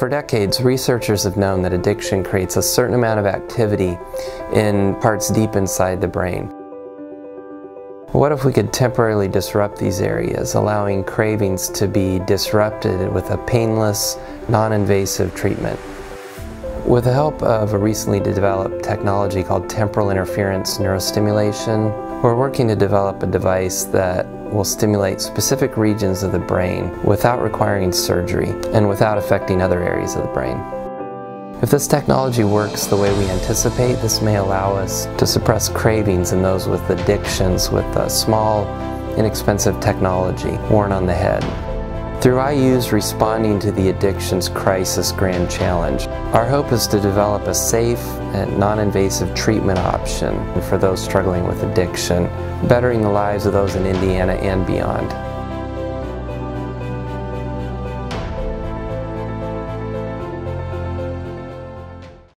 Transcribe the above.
For decades, researchers have known that addiction creates a certain amount of activity in parts deep inside the brain. What if we could temporarily disrupt these areas, allowing cravings to be disrupted with a painless, non-invasive treatment? With the help of a recently developed technology called temporal interference neurostimulation, we're working to develop a device that will stimulate specific regions of the brain without requiring surgery and without affecting other areas of the brain. If this technology works the way we anticipate, this may allow us to suppress cravings in those with addictions with a small, inexpensive technology worn on the head. Through IU's Responding to the Addictions Crisis Grand Challenge, our hope is to develop a safe and non-invasive treatment option for those struggling with addiction, bettering the lives of those in Indiana and beyond.